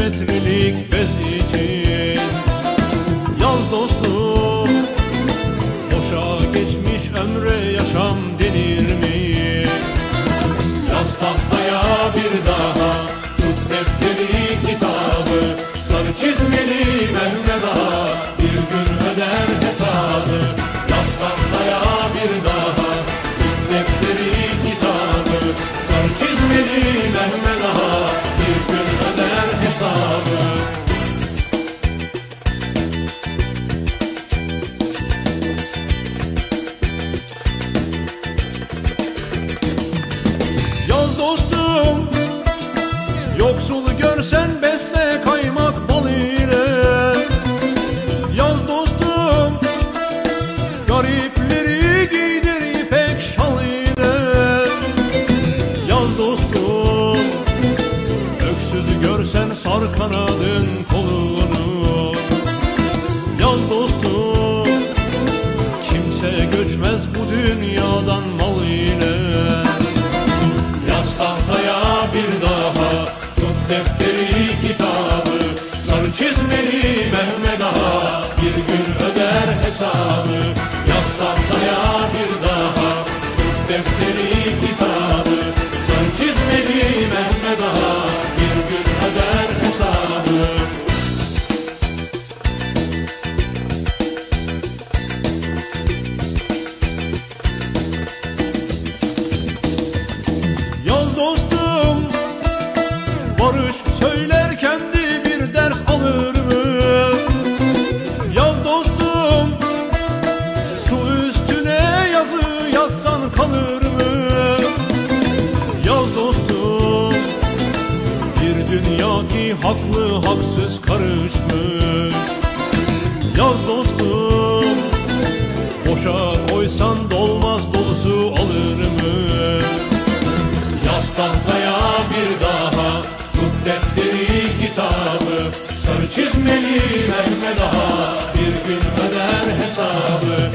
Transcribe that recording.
metrelik bez için Yaz dostum Boşa geçmiş ömre yaşam denir mi? Yaz tahtaya bir daha Tut defteri kitabı Sarı çizmeli Görsen sar kanadın kolunu. Yaz dostum Kimse göçmez bu dünyadan mal ile. Yaz tahtaya bir daha Tut defteri kitabı. Sarı çizmeli Mehmet Ağa Bir gün öder hesabı. dünya ki haklı haksız karışmış. Yaz dostum boşa koysan dolmaz dolusu alır mı? Yaz tahtaya bir daha tut defteri kitabı. Sarı çizmeli verme daha bir gün öder hesabı.